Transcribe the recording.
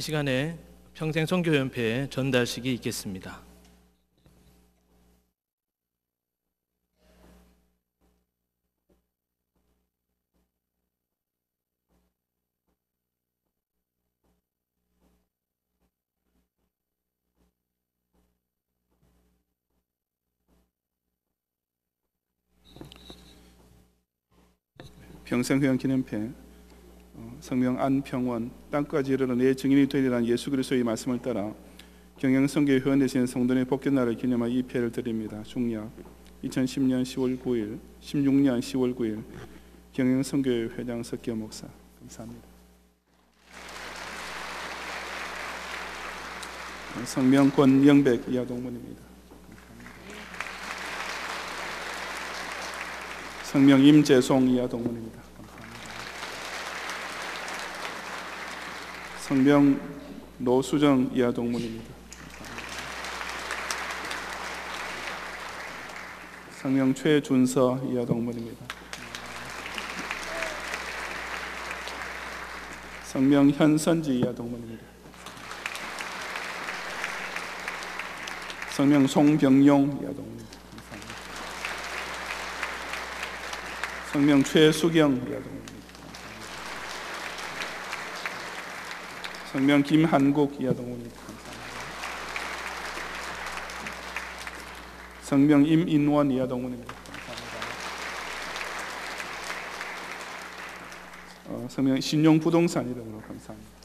이 시간에 평생 선교연회 전달식이 있겠습니다. 평생 회원 기념회 어, 성명 안평원 땅까지 이르러 내 증인이 되리라는 예수 그리스도의 말씀을 따라 경영성교 회원 되시는 성도의 복된 날을 기념하여 이 패를 드립니다. 중략 2010년 10월 9일, 16년 10월 9일 경영성교회 회장 석기호 목사 감사합니다. 어, 성명 권영백 이하동문입니다. 성명 임재송 이하동문입니다. 성명 노수정 이하동문입니다. 성명 최준서 이하동문입니다. 성명 현선지 이하동문입니다. 성명 송병용 이하동문입니다. 성명 최수경 이하동문입니다. 성명 김한국 이하동문입니다. 감사합니다. 성명 임인원 이하동문입니다. 감사합니다. 어, 성명 신용부동산 이름으로 감사합니다.